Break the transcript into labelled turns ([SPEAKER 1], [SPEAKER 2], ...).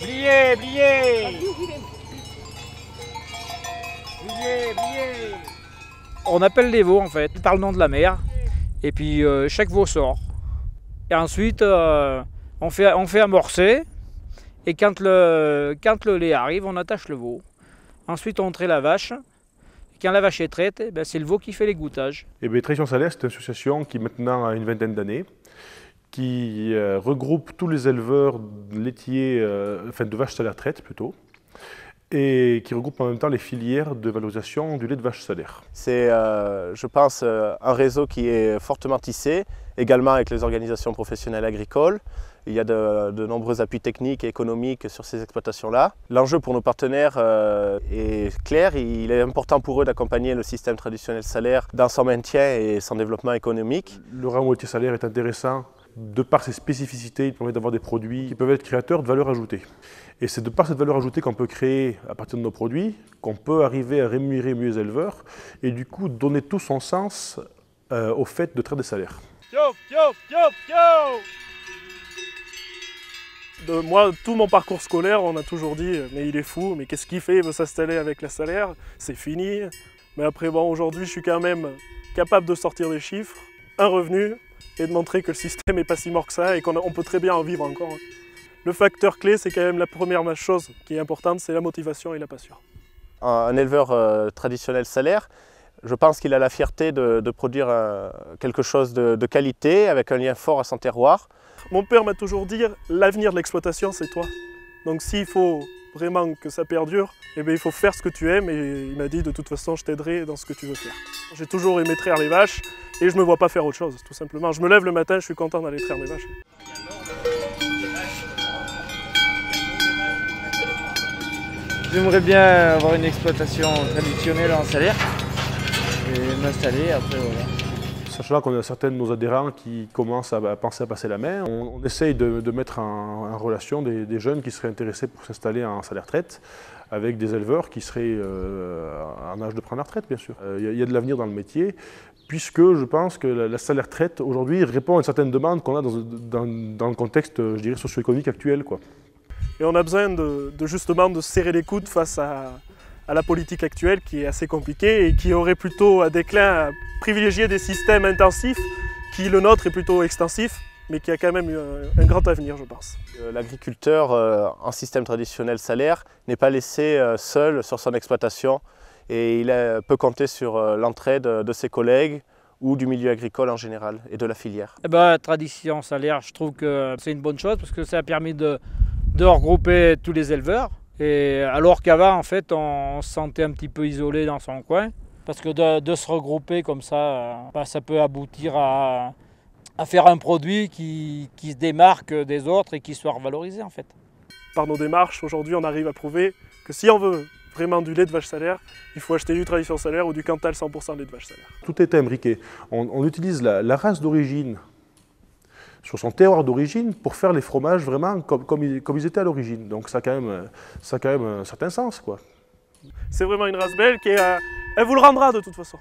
[SPEAKER 1] Bliez, bliez Bliez, bliez On appelle les veaux en fait, par le nom de la mer, et puis euh, chaque veau sort. Et ensuite, euh, on, fait, on fait amorcer, et quand le, quand le lait arrive, on attache le veau. Ensuite, on traite la vache. Et quand la vache est traite, eh ben, c'est le veau qui fait les goûtages.
[SPEAKER 2] Et bien, Tradition Salaire, c'est une association qui maintenant a une vingtaine d'années, qui euh, regroupe tous les éleveurs laitiers, euh, enfin de vaches salaires traites plutôt, et qui regroupe en même temps les filières de valorisation du lait de vache salaire.
[SPEAKER 3] C'est, euh, je pense, un réseau qui est fortement tissé, également avec les organisations professionnelles agricoles. Il y a de, de nombreux appuis techniques et économiques sur ces exploitations-là. L'enjeu pour nos partenaires euh, est clair. Il est important pour eux d'accompagner le système traditionnel salaire dans son maintien et son développement économique.
[SPEAKER 2] Le rang laitier salaire est intéressant de par ses spécificités, il permet d'avoir des produits qui peuvent être créateurs de valeur ajoutée. Et c'est de par cette valeur ajoutée qu'on peut créer à partir de nos produits, qu'on peut arriver à rémunérer mieux les éleveurs et du coup donner tout son sens euh, au fait de traiter des salaires.
[SPEAKER 1] Yo, yo, yo, yo
[SPEAKER 4] de moi, tout mon parcours scolaire, on a toujours dit mais il est fou, mais qu'est-ce qu'il fait? Il veut s'installer avec la salaire, c'est fini. Mais après, bon, aujourd'hui, je suis quand même capable de sortir des chiffres, un revenu, et de montrer que le système n'est pas si mort que ça et qu'on on peut très bien en vivre encore. Le facteur clé, c'est quand même la première chose qui est importante, c'est la motivation et la passion.
[SPEAKER 3] Un éleveur euh, traditionnel salaire, je pense qu'il a la fierté de, de produire euh, quelque chose de, de qualité, avec un lien fort à son terroir.
[SPEAKER 4] Mon père m'a toujours dit l'avenir de l'exploitation, c'est toi. Donc s'il faut vraiment que ça perdure, eh bien, il faut faire ce que tu aimes et il m'a dit de toute façon je t'aiderai dans ce que tu veux faire. J'ai toujours aimé traire les vaches et je me vois pas faire autre chose, tout simplement. Je me lève le matin, je suis content d'aller traire mes vaches.
[SPEAKER 5] J'aimerais bien avoir une exploitation traditionnelle en salaire et m'installer après voilà.
[SPEAKER 2] Sachant qu'on a certains de nos adhérents qui commencent à penser à passer la main, on, essaye de, mettre en, relation des, jeunes qui seraient intéressés pour s'installer en salaire traite avec des éleveurs qui seraient euh, en âge de prendre la retraite, bien sûr. Il euh, y, y, a de l'avenir dans le métier, puisque je pense que la, la salaire traite aujourd'hui répond à une certaine demande qu'on a dans, le contexte, je dirais, socio-économique actuel. Quoi.
[SPEAKER 4] Et on a besoin de justement de serrer les coudes face à, à la politique actuelle qui est assez compliquée et qui aurait plutôt un déclin à privilégier des systèmes intensifs qui le nôtre est plutôt extensif mais qui a quand même un, un grand avenir je pense.
[SPEAKER 3] L'agriculteur euh, en système traditionnel salaire n'est pas laissé euh, seul sur son exploitation et il a, peut compter sur euh, l'entraide de ses collègues ou du milieu agricole en général et de la filière.
[SPEAKER 1] Eh ben, tradition salaire, je trouve que c'est une bonne chose parce que ça a permis de, de regrouper tous les éleveurs et alors qu'avant, en fait, on se sentait un petit peu isolé dans son coin. Parce que de, de se regrouper comme ça, bah, ça peut aboutir à, à faire un produit qui, qui, se démarque des autres et qui soit revalorisé en fait.
[SPEAKER 4] Par nos démarches, aujourd'hui, on arrive à prouver que si on veut vraiment du lait de vache salaire, il faut acheter du tradition salaire ou du Cantal 100% lait de vache salaire.
[SPEAKER 2] Tout est imbriqué. On, on utilise la, la race d'origine sur son terroir d'origine pour faire les fromages vraiment comme, comme, ils, étaient à l'origine. Donc ça a, quand même, ça quand même un certain sens.
[SPEAKER 4] C'est vraiment une race belle qui est, euh, elle vous le rendra de toute façon.